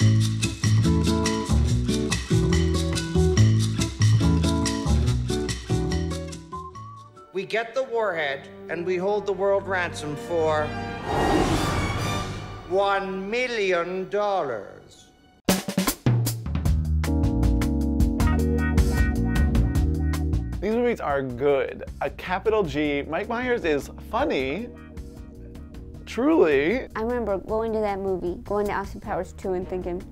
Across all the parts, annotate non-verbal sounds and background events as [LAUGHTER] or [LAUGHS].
We get the warhead and we hold the world ransom for one million dollars. These movies are good. A capital G. Mike Myers is funny. Truly. I remember going to that movie, going to Austin Powers 2 and thinking,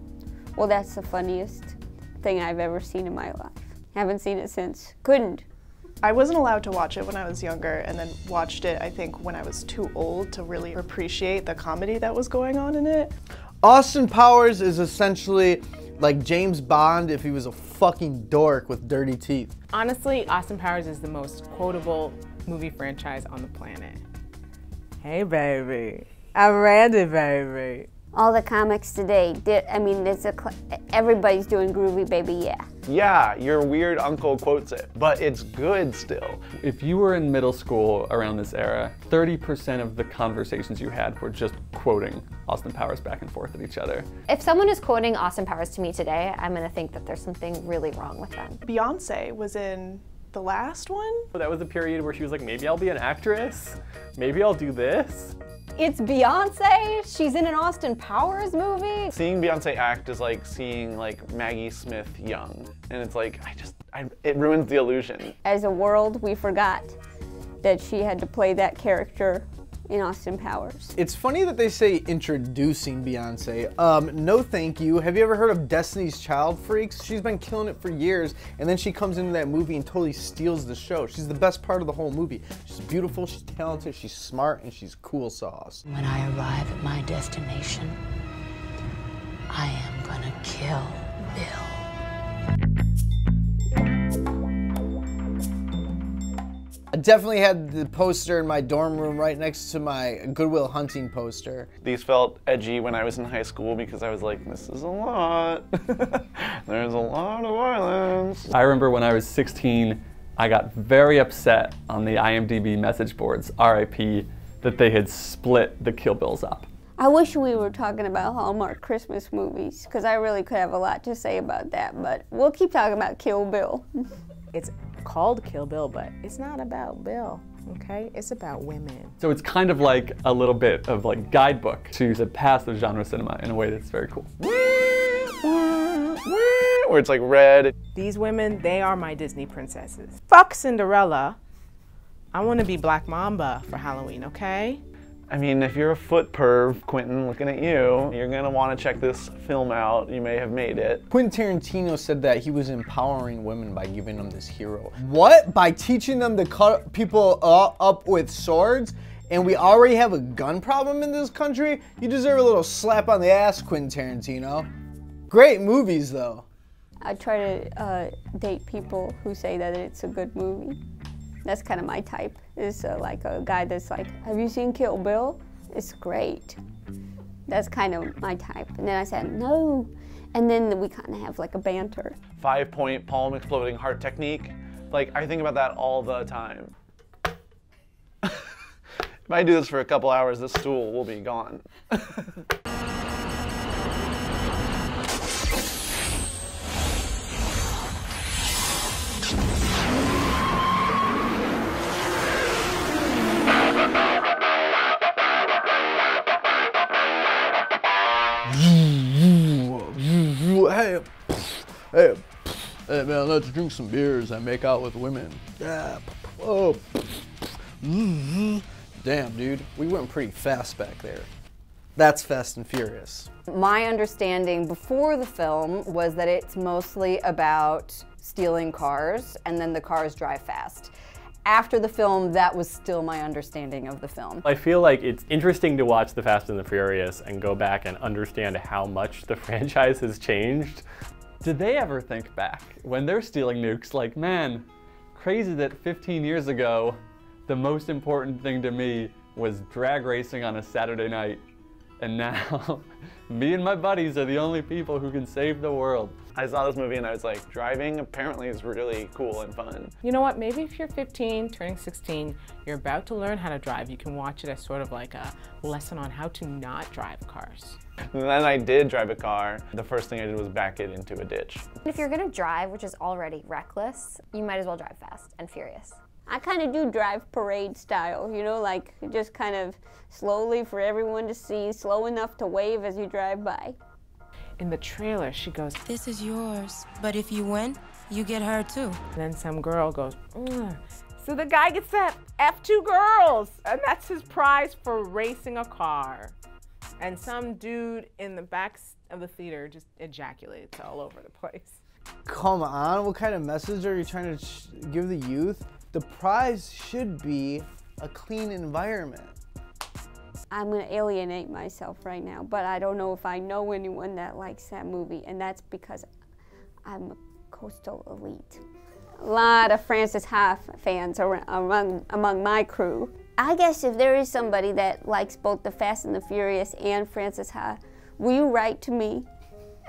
well, that's the funniest thing I've ever seen in my life. Haven't seen it since. Couldn't. I wasn't allowed to watch it when I was younger and then watched it, I think, when I was too old to really appreciate the comedy that was going on in it. Austin Powers is essentially like James Bond if he was a fucking dork with dirty teeth. Honestly, Austin Powers is the most quotable movie franchise on the planet. Hey, baby. I'm Randy, baby. All the comics today, did, I mean, it's a, cl- everybody's doing groovy, baby, yeah. Yeah, your weird uncle quotes it, but it's good still. If you were in middle school around this era, 30% of the conversations you had were just quoting Austin Powers back and forth at each other. If someone is quoting Austin Powers to me today, I'm gonna think that there's something really wrong with them. Beyonce was in the last one. But that was a period where she was like, maybe I'll be an actress. Maybe I'll do this. It's Beyonce. She's in an Austin Powers movie. Seeing Beyonce act is like seeing like Maggie Smith young, and it's like I just I, it ruins the illusion. As a world, we forgot that she had to play that character in Austin Powers. It's funny that they say introducing Beyonce. Um, no thank you. Have you ever heard of Destiny's Child Freaks? She's been killing it for years, and then she comes into that movie and totally steals the show. She's the best part of the whole movie. She's beautiful, she's talented, she's smart, and she's cool sauce. When I arrive at my destination, I am gonna kill Bill. I definitely had the poster in my dorm room right next to my Goodwill Hunting poster. These felt edgy when I was in high school because I was like, this is a lot. [LAUGHS] There's a lot of violence. I remember when I was 16, I got very upset on the IMDb message boards, RIP, that they had split the Kill Bills up. I wish we were talking about Hallmark Christmas movies, because I really could have a lot to say about that, but we'll keep talking about Kill Bill. [LAUGHS] It's called Kill Bill, but it's not about Bill, okay? It's about women. So it's kind of like a little bit of like guidebook to the past of genre cinema in a way that's very cool. Where it's like red. These women, they are my Disney princesses. Fuck Cinderella. I want to be Black Mamba for Halloween, okay? I mean, if you're a foot perv, Quentin, looking at you, you're gonna want to check this film out. You may have made it. Quentin Tarantino said that he was empowering women by giving them this hero. What? By teaching them to cut people up with swords? And we already have a gun problem in this country? You deserve a little slap on the ass, Quentin Tarantino. Great movies, though. I try to uh, date people who say that it's a good movie. That's kind of my type. Is uh, like a guy that's like, "Have you seen Kill Bill? It's great." That's kind of my type. And then I said, "No," and then we kind of have like a banter. Five point palm exploding heart technique. Like I think about that all the time. [LAUGHS] if I do this for a couple hours, this stool will be gone. [LAUGHS] hey, hey, hey, man, let's drink some beers and make out with women. Yeah. Oh. Mm. Damn, dude, we went pretty fast back there. That's Fast and Furious. My understanding before the film was that it's mostly about stealing cars and then the cars drive fast. After the film, that was still my understanding of the film. I feel like it's interesting to watch The Fast and the Furious and go back and understand how much the [LAUGHS] franchise has changed. Did they ever think back when they're stealing nukes like, man, crazy that 15 years ago, the most important thing to me was drag racing on a Saturday night, and now [LAUGHS] Me and my buddies are the only people who can save the world. I saw this movie and I was like, driving apparently is really cool and fun. You know what? Maybe if you're 15, turning 16, you're about to learn how to drive, you can watch it as sort of like a lesson on how to not drive cars. And then I did drive a car. The first thing I did was back it into a ditch. If you're gonna drive, which is already reckless, you might as well drive fast and furious. I kind of do drive parade style, you know, like just kind of slowly for everyone to see, slow enough to wave as you drive by. In the trailer, she goes, This is yours, but if you win, you get her too. And then some girl goes, Ugh. So the guy gets that F2 girls, and that's his prize for racing a car. And some dude in the back of the theater just ejaculates all over the place. Come on, what kind of message are you trying to sh- give the youth? The prize should be a clean environment. I'm gonna alienate myself right now, but I don't know if I know anyone that likes that movie, and that's because I'm a coastal elite. A lot of Frances Ha fans are among, among my crew. I guess if there is somebody that likes both The Fast and the Furious and Frances Ha, will you write to me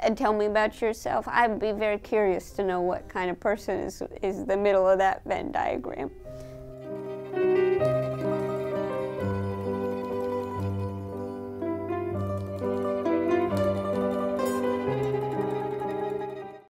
and tell me about yourself? I'd be very curious to know what kind of person is, is the middle of that Venn diagram.